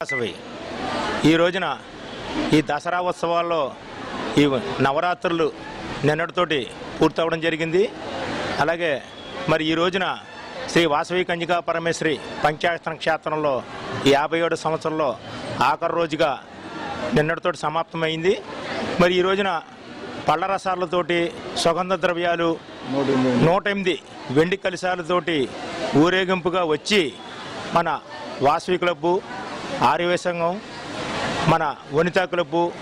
వాసవి ఈ రోజున ఈ దసరా ఉత్సవాల్లో ఈ నవరాత్రులు నిన్నటితోటి పూర్తవడం జరిగింది. అలాగే మరి ఈ రోజున శ్రీ వాసవి కంజికా పరమేశ్వరి పంచాయతన క్షేత్రంలో యాభై ఏడు సంవత్సరంలో ఆఖరి రోజుగా నిన్నటితోటి సమాప్తమైంది. మరి ఈ రోజున పళ్ళ రసాలతోటి సుగంధ ద్రవ్యాలు నూట ఎనిమిది వెండి కలిశాలతోటి ఊరేగింపుగా వచ్చి మన వాసవి క్లబ్బు ఆర్యవే సంఘం మన వనితా క్లబ్బు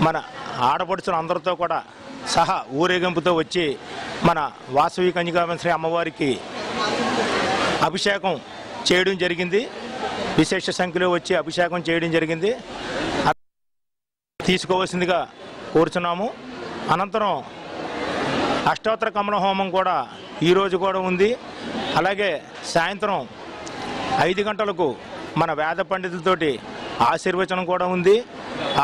మన ఆడపడుచుల అందరితో కూడా సహా ఊరేగింపుతో వచ్చి మన వాసవి కన్యకామశ్రీ అమ్మవారికి అభిషేకం చేయడం జరిగింది. విశేష సంఖ్యలో వచ్చి అభిషేకం చేయడం జరిగింది. తీసుకోవాల్సిందిగా కోరుచున్నాము. అనంతరం అష్టోత్తర కమల హోమం కూడా ఈరోజు కూడా ఉంది. అలాగే సాయంత్రం ఐదు గంటలకు మన వేద పండితులతోటి ఆశీర్వచనం కూడా ఉంది.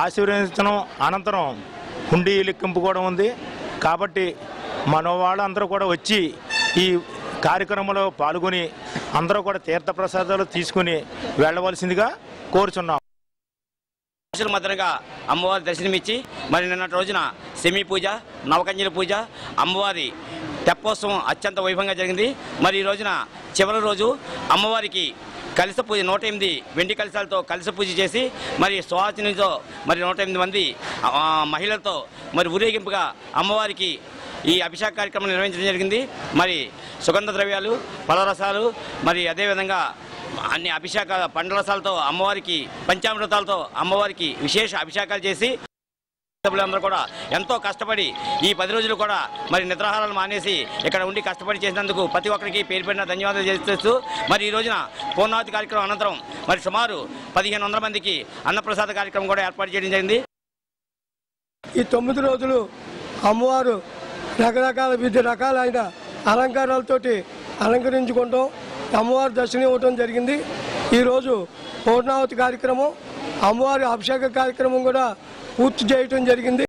ఆశీర్వచనం అనంతరం హుండీ లెక్కింపు కూడా ఉంది. కాబట్టి మన వాళ్ళందరూ కూడా వచ్చి ఈ కార్యక్రమంలో పాల్గొని అందరూ కూడా తీర్థప్రసాదాలు తీసుకుని వెళ్ళవలసిందిగా కోరుచున్నాం. మనుషుల మధ్యగా అమ్మవారి దర్శనమిచ్చి మరి నిన్నటి రోజున సెమీ పూజ నవకంజల పూజ అమ్మవారి తెప్పోత్సవం అత్యంత వైభవంగా జరిగింది. మరి ఈ రోజున చివరి రోజు అమ్మవారికి కలస పూజ నూట ఎనిమిది వెండి కలశాలతో కలస పూజ చేసి మరి సుహాసినితో మరి నూట ఎనిమిది మంది మహిళలతో మరి ఊరేగింపుగా అమ్మవారికి ఈ అభిషేక కార్యక్రమం నిర్వహించడం జరిగింది. మరి సుగంధ ద్రవ్యాలు పలరసాలు మరి అదేవిధంగా అన్ని అభిషేక పండ్రసాలతో అమ్మవారికి పంచామృతాలతో అమ్మవారికి విశేష అభిషేకాలు చేసి సభ్యులందరూ కూడా ఎంతో కష్టపడి ఈ పది రోజులు కూడా మరి నిద్రాహారాలు మానేసి ఇక్కడ ఉండి కష్టపడి చేసినందుకు ప్రతి ఒక్కరికి పేరు పెట్టిన ధన్యవాదాలు చేస్తూ మరి ఈ రోజున పూర్ణావతి కార్యక్రమం అనంతరం మరి సుమారు పదిహేను వందల మందికి అన్నప్రసాద కార్యక్రమం కూడా ఏర్పాటు చేయడం జరిగింది. ఈ తొమ్మిది రోజులు అమ్మవారు రకరకాల వివిధ రకాలైన అలంకారాలతోటి అలంకరించుకుంటాం అమ్మవారి దర్శనం ఇవ్వటం జరిగింది. ఈరోజు పూర్ణావతి కార్యక్రమం అమ్మవారి అభిషేక కార్యక్రమం కూడా పూర్తి చేయటం జరిగింది.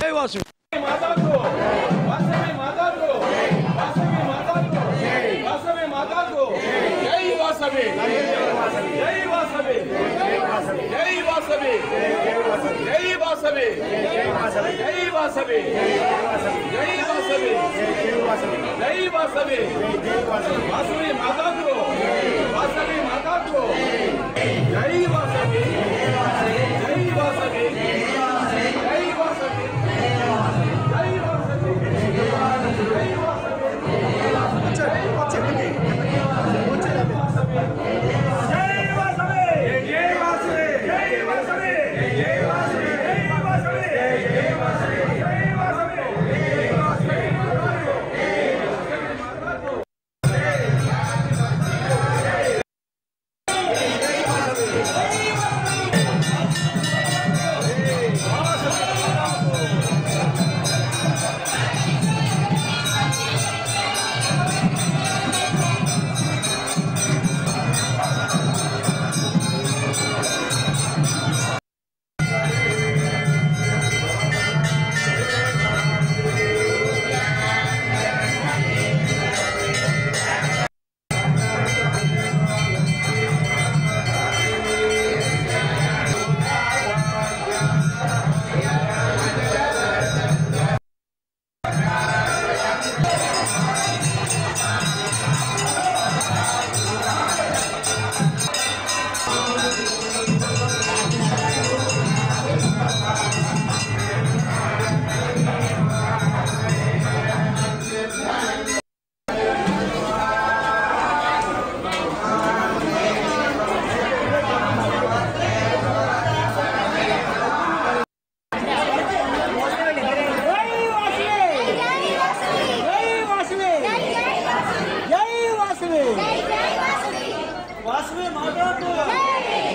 జైవాసు జై వాసవి. జై వాసవి. जय माता माता जय।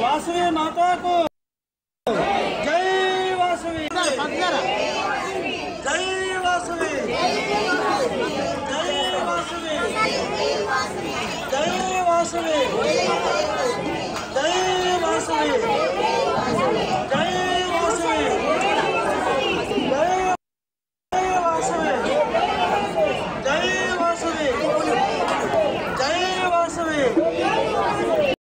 वासवी माता को। जय वासवी जय वासवी जय वासवी जय वासवी